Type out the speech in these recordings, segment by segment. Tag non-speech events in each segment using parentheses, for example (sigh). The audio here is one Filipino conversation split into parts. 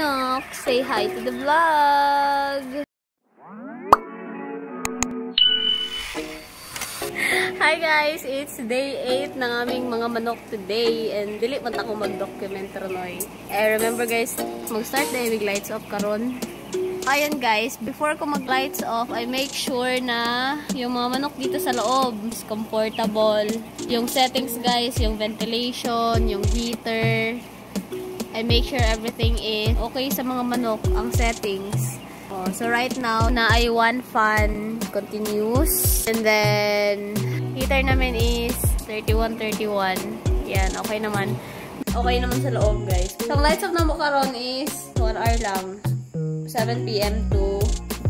manok. Say hi to the vlog. Hi guys! It's day 8 ng aming mga manok today and dili man ako mag-document Ronoy. Eh, remember guys, mag-start na yung lights off karon. Ayan guys, before ko mag-lights off, I make sure na yung mga manok dito sa loob is comfortable. Yung settings guys, yung ventilation, yung heater. I make sure everything is okay sa mga manok, ang settings. Oh, so right now, na ay one fan continuous. And then, heater namin is 31-31. Yan, okay naman. Okay naman sa loob, guys. So, lights off na mo karon is 1 hour lang. 7 p.m. to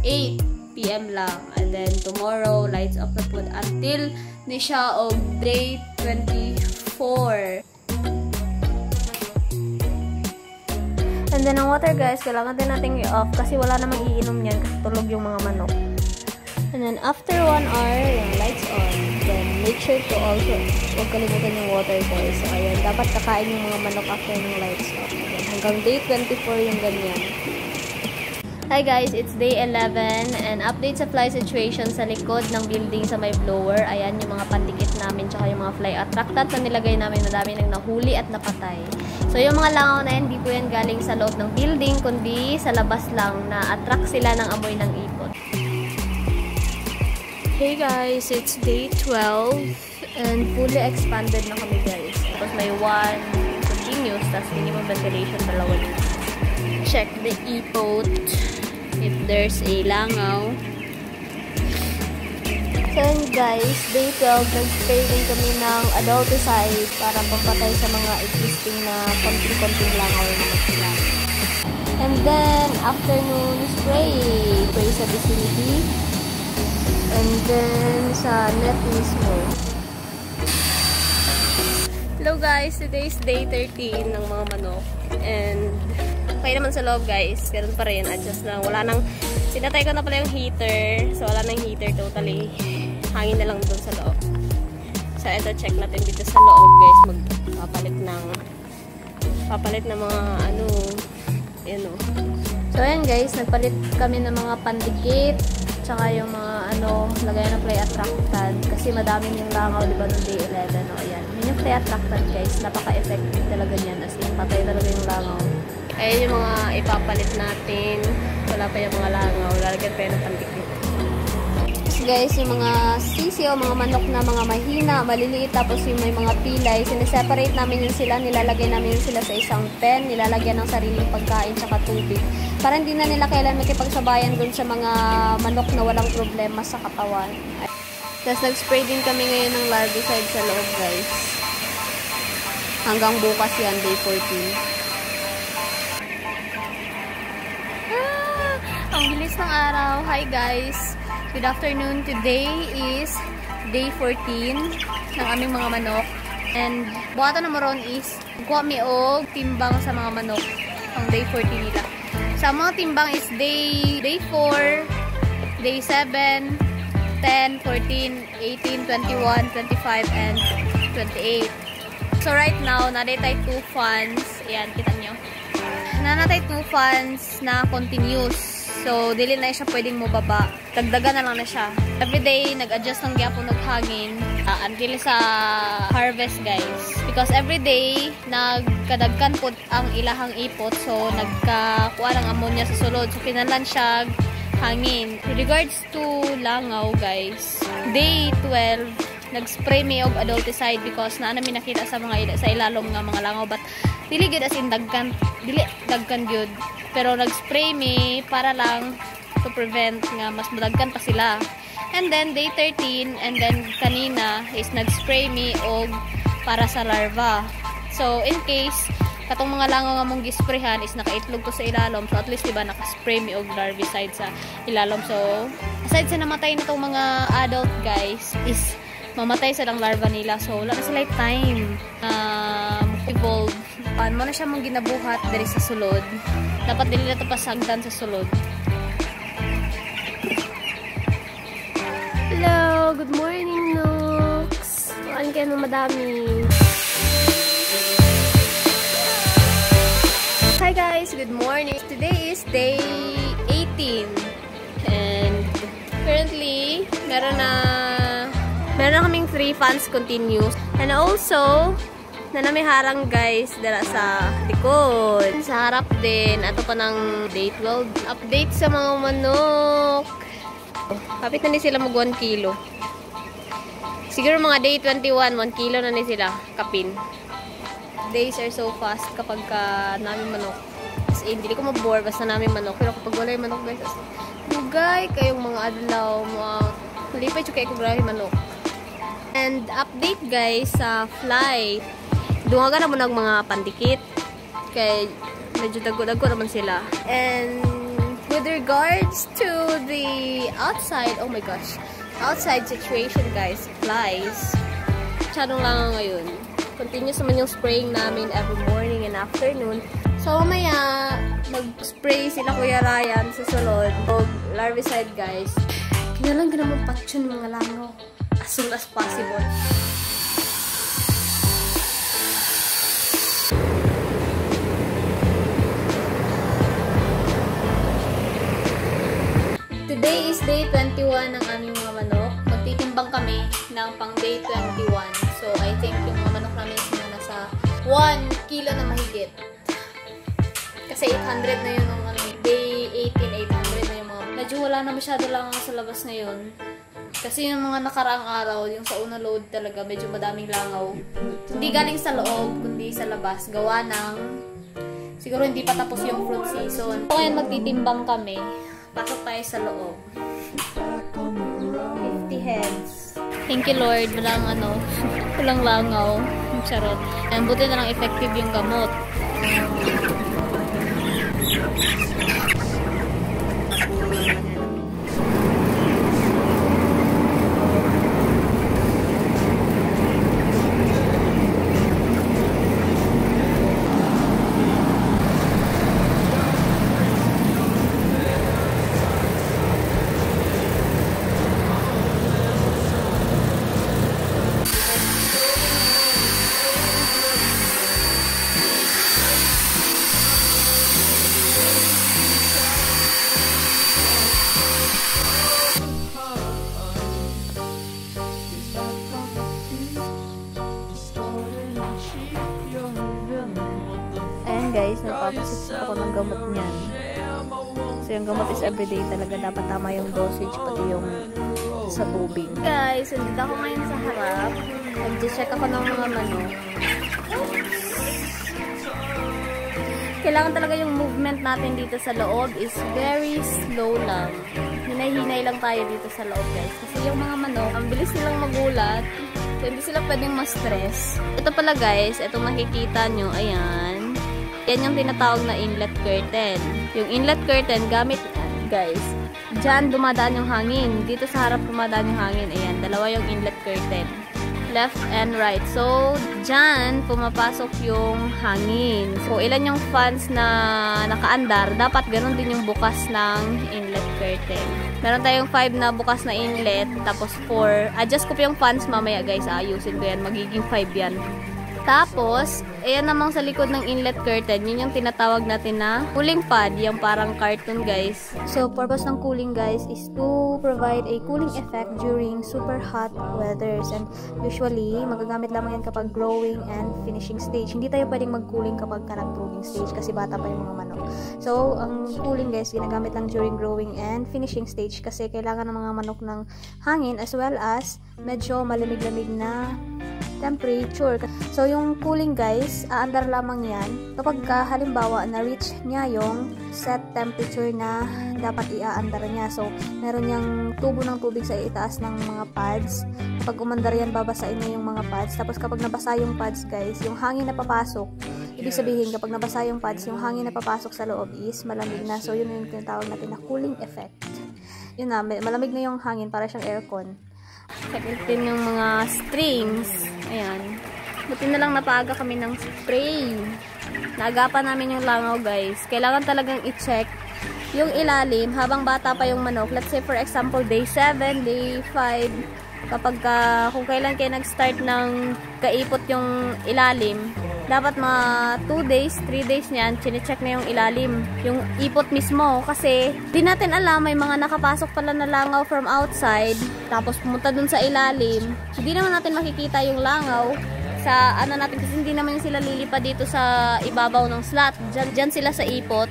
8 p.m. lang. And then, tomorrow, lights off na po until ni siya og day 24. And then, ang water guys, kailangan din natin i-off kasi wala namang iinom yan kasi tulog yung mga manok. And then, after 1 hour, yung lights on. Then, make sure to also, huwag kalimutan yung water guys. So, ayan, dapat kakain yung mga manok after ng lights off. Hanggang day 24 yung ganyan. Hi guys, it's day 11 and update sa fly situation sa likod ng building sa may blower. Ayan yung mga pandikit namin tsaka yung mga fly attractant na nilagay namin na dami nang nahuli at napatay. So yung mga langaw na yan, hindi po yan galing sa loob ng building kundi sa labas lang na attract sila ng amoy ng ipot. Hey guys, it's day 12 and fully expanded na kami guys. Tapos may one continuous, tapos minimum ventilation dalawa Check the ipot if there's a langaw. So guys, day 12, nag-spray din kami ng adulticide para pampatay sa mga existing na konting-konting langaw na sila. And then, afternoon spray, spray sa vicinity. And then, sa net mismo. Hello guys, today is day 13 ng mga manok. And Okay naman sa loob guys. Ganun pa rin. Adjust na. Wala nang... Pinatay ko na pala yung heater. So wala nang heater totally. Hangin na lang dun sa loob. So ito check natin dito sa loob guys. Magpapalit ng... Papalit ng mga ano... Yan o. So ayan guys. Nagpalit kami ng mga pandikit. Tsaka yung mga ano... Lagay na play attractant. Kasi madami yung langaw diba noong day 11. O ayan. Yun yung play attractant guys. Napaka-effective talaga niyan. As in patay talaga yung langaw. Ayan yung mga ipapalit natin. Wala pa yung mga langaw. Lalagyan pa yan ng pandikit. Guys, yung mga sisi o mga manok na mga mahina, maliliit, tapos yung may mga pilay, sineseparate namin yun sila, nilalagay namin yun sila sa isang pen, nilalagyan ng sariling pagkain tsaka tubig. Para hindi na nila kailan makipagsabayan dun sa mga manok na walang problema sa katawan. Tapos nag-spray din kami ngayon ng larvicide sa loob guys. Hanggang bukas yan, day 14. Ang bilis ng araw. Hi guys. Good afternoon. Today is day 14 ng aming mga manok. And buhato na mo ron is kuha mi og timbang sa mga manok ang day 14 nila. Sa mga timbang is day day 4, day 7, 10, 14, 18, 21, 25, and 28. So right now, naday tayo 2 fans. Ayan, kita nyo. Nanatay 2 fans na continuous So, dili na siya pwedeng mababa. Dagdagan na lang na siya. Everyday, nag-adjust ng gyapon ng hangin uh, until sa harvest, guys. Because everyday, nagkadagkan po ang ilahang ipot. So, nagkakuha ng ammonia sa sulod. So, kinalan siya hangin. Regards to langaw, guys, day 12, nag-spray me og adulticide because na namin nakita sa mga ila, sa ilalom nga mga langaw but dili gyud as in dagkan dili dagkan gyud pero nag-spray me para lang to prevent nga mas madagkan pa sila. And then day 13 and then kanina is nag-spray me og para sa larva. So in case katong mga langaw nga mong gisprayhan is nakaitlog to sa ilalom. So at least diba naka-spray me og larvicide sa ilalom. So aside sa namatay nitong mga adult guys is mamatay sa lang larva nila. So wala na sila time um, evolve. Paano mo na siya mong ginabuhat dari sa sulod dapat dili na ito pasagdan sa sulod hello good morning nooks saan kayo ng madami Hi guys, good morning. Today is day 18 and currently meron na meron kaming 3 fans continuous and also na nami harang guys dala sa likod. Sa harap din, ato pa ng day 12 update sa mga manok. Kapit na ni sila mag 1 kilo. Siguro mga day 21, 1 kilo na ni sila kapin. Days are so fast kapag ka namin manok. As in, hindi ko mabore basta namin manok. Pero kapag wala yung manok guys, as dugay kayong mga adlaw, mga malipay chukay ko grabe manok. And update guys sa flight. Dungaga na mo ng mga pandikit. Kay medyo dago-dago naman sila. And with regards to the outside, oh my gosh, outside situation guys, flies. Masyadong lang ngayon. Continuous naman yung spraying namin every morning and afternoon. So, mamaya, mag-spray sila Kuya Ryan sa sulod. O, larvicide guys. Kinalang ka naman patyon mga langaw. As soon as possible. Today is day 21 ng aming mga manok. Magtitimbang kami ng pang day 21. So, I think yung mga manok namin is mga nasa 1 kilo na mahigit. Kasi 800 na yun ng ano, day 18, 800 na yung mga... Medyo wala na masyado lang sa labas ngayon. Kasi yung mga nakaraang araw, yung sa una load talaga, medyo madaming langaw. Hindi galing sa loob, kundi sa labas. Gawa ng... Siguro hindi pa tapos yung fruit season. So, ngayon magtitimbang kami. Pasok tayo sa loob. 50 heads. Thank you Lord. Walang ano, (laughs) walang langaw. Charot. And buti na lang effective yung gamot. Ayan is everyday talaga. Dapat tama yung dosage pati yung sa tubig. Guys, nandito ako ngayon sa harap. Nag-check ako ng mga manok. Kailangan talaga yung movement natin dito sa loob is very slow lang. Hinay-hinay lang tayo dito sa loob guys. Kasi yung mga manok, ang bilis nilang magulat. So, hindi sila pwedeng ma-stress. Ito pala guys, itong nakikita nyo, ayan. Yan yung tinatawag na inlet curtain. Yung inlet curtain, gamit, guys, dyan dumadaan yung hangin. Dito sa harap dumadaan yung hangin. Ayan, dalawa yung inlet curtain. Left and right. So, dyan, pumapasok yung hangin. So, ilan yung fans na nakaandar, dapat ganun din yung bukas ng inlet curtain. Meron tayong 5 na bukas na inlet, tapos 4. Adjust ko pa yung fans mamaya guys, ayusin ko yan. Magiging 5 yan. Tapos, ayan namang sa likod ng inlet curtain, yun yung tinatawag natin na cooling pad, yung parang cartoon guys. So, purpose ng cooling guys is to provide a cooling effect during super hot weathers. And usually, magagamit lamang yan kapag growing and finishing stage. Hindi tayo pwedeng mag-cooling kapag ka nag-growing stage kasi bata pa yung mga manok. So, ang cooling guys, ginagamit lang during growing and finishing stage kasi kailangan ng mga manok ng hangin as well as medyo malamig-lamig na temperature. So, yung cooling guys, aandar lamang yan kapag ka, halimbawa na-reach niya yung set temperature na dapat iaandar niya. So, meron niyang tubo ng tubig sa itaas ng mga pads. Kapag umandar yan, babasain niya yung mga pads. Tapos kapag nabasa yung pads guys, yung hangin na papasok, ibig sabihin kapag nabasa yung pads, yung hangin na papasok sa loob is malamig na. So, yun yung tinatawag natin na cooling effect. Yun na, malamig na yung hangin para siyang aircon. Sakit din yung mga strings. Ayan. Buti na lang napaaga kami ng spray. Naagapan namin yung langaw guys. Kailangan talagang i-check yung ilalim habang bata pa yung manok. Let's say for example day 7, day 5. Kapag ka, kung kailan kayo nag-start ng kaipot yung ilalim, dapat mga 2 days, 3 days niyan, chinecheck na yung ilalim, yung ipot mismo. Kasi, di natin alam, may mga nakapasok pala na langaw from outside, tapos pumunta dun sa ilalim. Hindi naman natin makikita yung langaw sa ano natin, kasi hindi naman sila lilipad dito sa ibabaw ng slot. Diyan, sila sa ipot,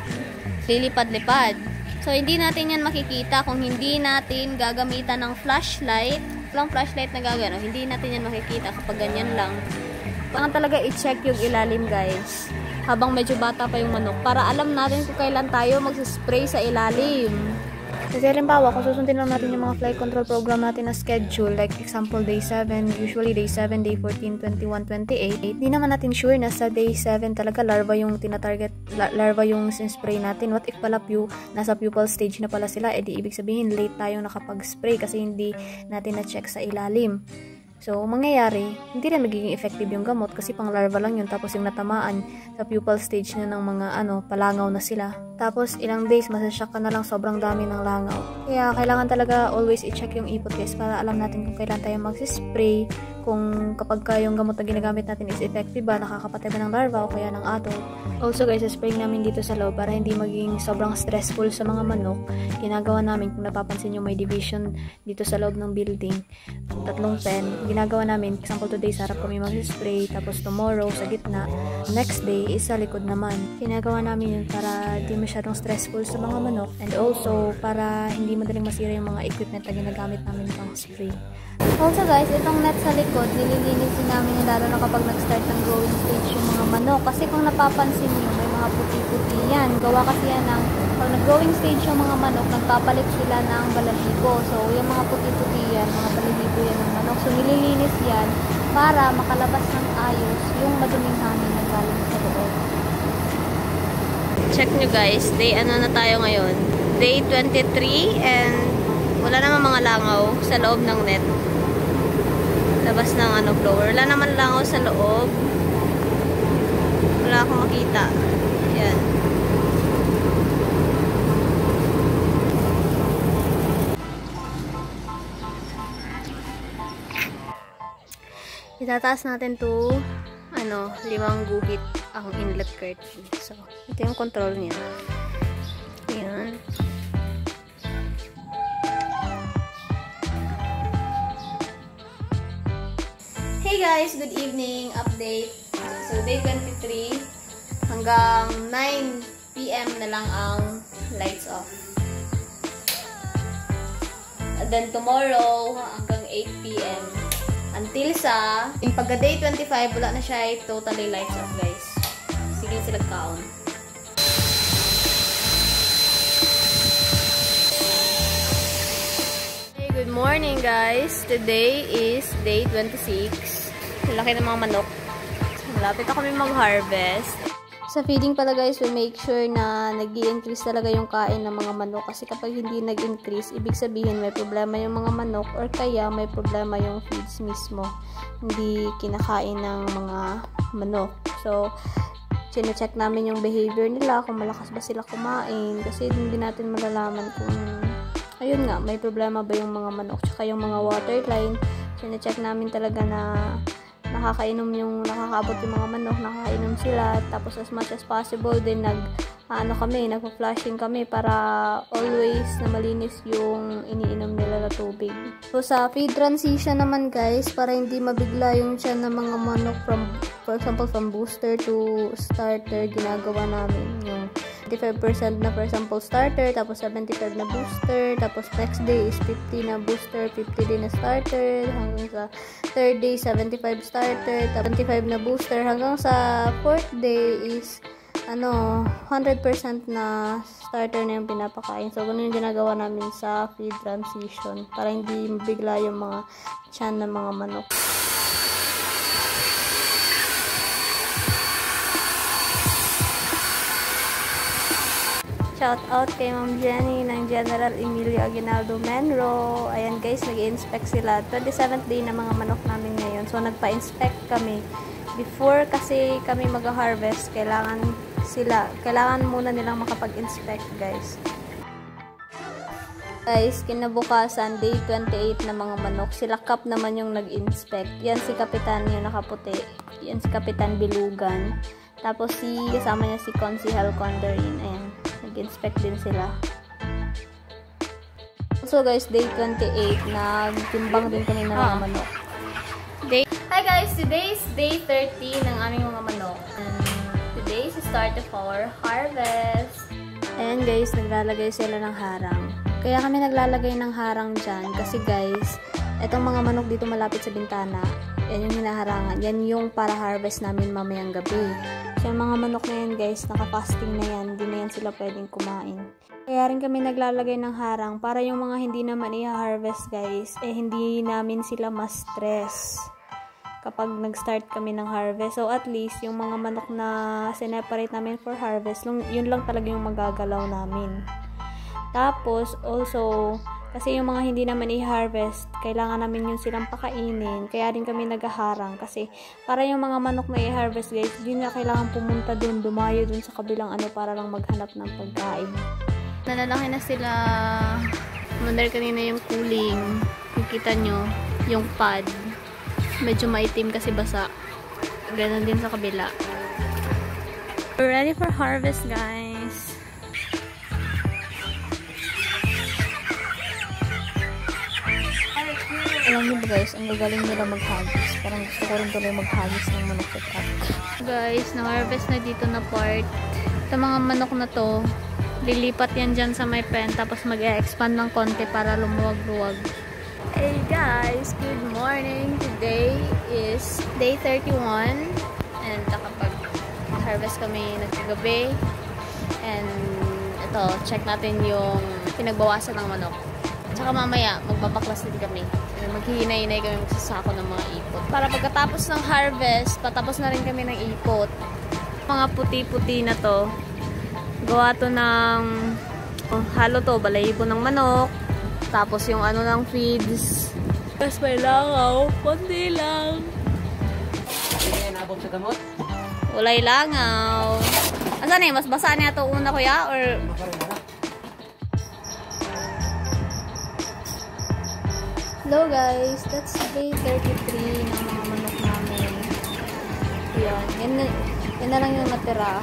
lilipad-lipad. So, hindi natin yan makikita kung hindi natin gagamitan ng flashlight. Walang flashlight na gagano. Hindi natin yan makikita kapag ganyan lang. Kailangan talaga i-check yung ilalim guys. Habang medyo bata pa yung manok. Para alam natin kung kailan tayo magsispray sa ilalim. Kasi halimbawa, kung susundin lang natin yung mga flight control program natin na schedule, like example day 7, usually day 7, day 14, 21, 28, di naman natin sure na sa day 7 talaga larva yung tinatarget, larva yung spray natin. What if pala pu, nasa pupal stage na pala sila, edi ibig sabihin late tayong nakapag-spray kasi hindi natin na-check sa ilalim. So, mangyayari, hindi rin magiging effective yung gamot kasi pang larva lang yun tapos yung natamaan sa pupal stage na ng mga ano, palangaw na sila. Tapos, ilang days, masashock ka na lang sobrang dami ng langaw. Kaya, kailangan talaga always i-check yung ipot guys para alam natin kung kailan tayo mag-spray, kung kapag ka yung gamot na ginagamit natin is effective ba, nakakapatay ba ng larva o kaya ng adult. Also guys, spray namin dito sa loob para hindi maging sobrang stressful sa mga manok. Ginagawa namin, kung napapansin nyo may division dito sa loob ng building, tatlong pen. Ginagawa namin, example today, sa harap kami mag-spray, tapos tomorrow sa gitna, next day is sa likod naman. Ginagawa namin yun para di masyadong stressful sa mga manok and also para hindi madaling masira yung mga equipment na ginagamit namin pang spray. Also guys, itong net sa likod, nililinis din namin yung lalo na kapag nag-start ng growing stage yung mga manok. Kasi kung napapansin nyo, may mga puti-puti yan. Gawa kasi yan ng, pag nag-growing stage yung mga manok, nagpapalit sila ng balahibo. So, yung mga puti-puti yan, mga balahibo yan ng manok. So, nililinis yan para makalabas ng ayos yung maduming hangin na galing sa loob. Check nyo guys, day ano na tayo ngayon? Day 23 and wala naman mga langaw sa loob ng net labas ng ano blower. Wala naman langaw sa loob. Wala akong makita. Yan itataas natin to ano, limang guhit ang inlet curtain. So, ito yung control niya. Yan Hey guys, good evening. Update. So, day 23 hanggang 9 p.m. na lang ang lights off. And then tomorrow hanggang 8 p.m. Until sa, yung pagka day 25, wala na siya totally lights off guys. Sige sila count. Good morning guys! Today is day 26. Laki ng mga manok. Malapit na kami mag-harvest. Sa feeding pala guys, we make sure na nag increase talaga yung kain ng mga manok. Kasi kapag hindi nag-increase, ibig sabihin may problema yung mga manok or kaya may problema yung feeds mismo. Hindi kinakain ng mga manok. So, chine-check namin yung behavior nila, kung malakas ba sila kumain. Kasi hindi natin malalaman kung ayun nga, may problema ba yung mga manok tsaka yung mga water line. So, na-check namin talaga na nakakainom yung nakakaabot yung mga manok, nakakainom sila. Tapos as much as possible din nag ano kami, nagpa-flushing kami para always na malinis yung iniinom nila na tubig. So sa feed transition naman guys, para hindi mabigla yung tiyan ng mga manok from for example from booster to starter, ginagawa namin yung 25% na for example starter, tapos 75 na booster, tapos next day is 50 na booster, 50 din na starter, hanggang sa third day 75 starter, 75 na booster, hanggang sa fourth day is ano, 100% na starter na yung pinapakain. So, ganun yung ginagawa namin sa feed transition para hindi mabigla yung mga chan ng mga manok. Shout out kay Ma'am Jenny ng General Emilio Aguinaldo Menro. Ayan guys, nag-inspect sila. 27th day na mga manok namin ngayon. So, nagpa-inspect kami. Before kasi kami mag-harvest, kailangan sila, kailangan muna nilang makapag-inspect guys. Guys, kinabukasan, day 28 na mga manok. Sila Kap naman yung nag-inspect. Yan si Kapitan yung nakaputi. Yan si Kapitan Bilugan. Tapos si, kasama niya si Consihal Condorin. Ayan, nag-inspect din sila. So guys, day 28, nagtimbang din kami ng mga Ah. manok. Day Hi guys, today is day 30 ng aming mga manok. And today is the start of our harvest. Ayan guys, naglalagay sila ng harang. Kaya kami naglalagay ng harang dyan kasi guys, etong mga manok dito malapit sa bintana, yan yung hinaharangan. Yan yung para harvest namin mamayang gabi. So yung mga manok na yan guys, naka-fasting na yan. Hindi na yan sila pwedeng kumain. Kaya rin kami naglalagay ng harang para yung mga hindi naman i-harvest guys, eh hindi namin sila ma-stress kapag nag-start kami ng harvest. So, at least, yung mga manok na sineparate namin for harvest, yun lang talaga yung magagalaw namin. Tapos, also, kasi yung mga hindi naman i-harvest, kailangan namin yung silang pakainin. Kaya rin kami naghaharang. Kasi, para yung mga manok na i-harvest, guys, yun na kailangan pumunta dun, dumayo dun sa kabilang ano, para lang maghanap ng pagkain. Nalalaki na sila. Mandar kanina yung cooling. Nakita nyo, yung pad medyo maitim kasi basa. Ganon din sa kabila. We're ready for harvest, guys. Alam niyo ba guys, ang gagaling nila maghagis. Parang gusto ko rin tuloy maghagis ng manok sa. Guys, na-harvest na dito na part. Ito mga manok na to, lilipat yan dyan sa may pen tapos mag-expand ng konti para lumuwag-luwag. Hey guys, good morning. Today is day 31 and nakapag harvest kami nagkagabi and ito, check natin yung pinagbawasan ng manok. Tsaka mamaya, magbabaklas din kami. Maghihinay-hinay kami magsasako ng mga ipot. Para pagkatapos ng harvest, patapos na rin kami ng ipot. Mga puti-puti na to. Gawa to ng oh, halo to, balayibo ng manok. Tapos yung ano ng feeds. Tapos may langaw. Konti lang. Nabot sa gamot. Ulay langaw. Asan eh? Mas basa niya to una kuya? Or Hello guys, that's day 33 ng mga manok namin. Yan, yan na, yan na lang yung natira.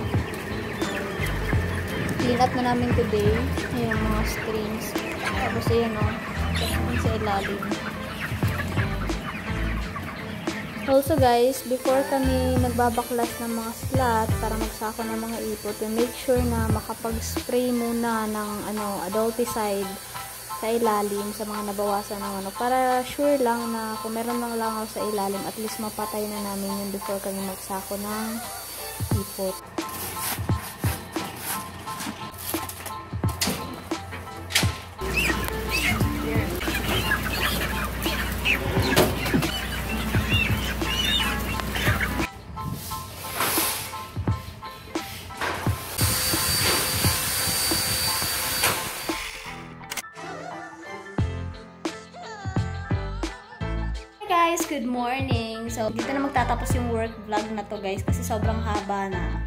Clean up na namin today. Yung mga strings. Tapos ayan o, tapos sa ilalim. Also guys, before kami nagbabaklas ng mga slot para magsako ng mga ipot, we make sure na makapag-spray muna ng ano, adulticide sa ilalim sa mga nabawasan ng ano para sure lang na kung meron ng langaw sa ilalim at least mapatay na namin yun before kami magsako ng ipot. So, dito na magtatapos yung work vlog na to guys kasi sobrang haba na.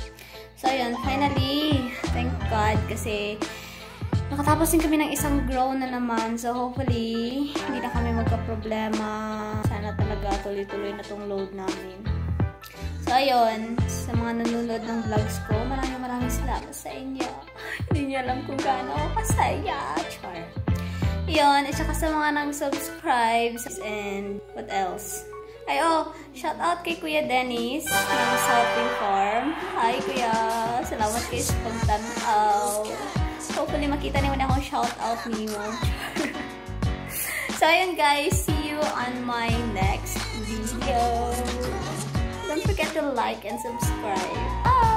So, yun, finally, thank God kasi nakatapos din kami ng isang grow na naman. So, hopefully, hindi na kami magka-problema. Sana talaga tuloy-tuloy na tong load namin. So, ayun, sa mga nanonood ng vlogs ko, maraming maraming salamat sa inyo. (laughs) Hindi niyo alam kung gaano kasaya. Char. Yun, at saka sa mga nang-subscribe and what else? Ay, oh, shout out kay Kuya Dennis ng Southwing Farm. Hi, Kuya. Salamat kayo sa pagtanaw. Hopefully, makita naman akong shout out niyo. (laughs) so, ayun guys. See you on my next video. Don't forget to like and subscribe.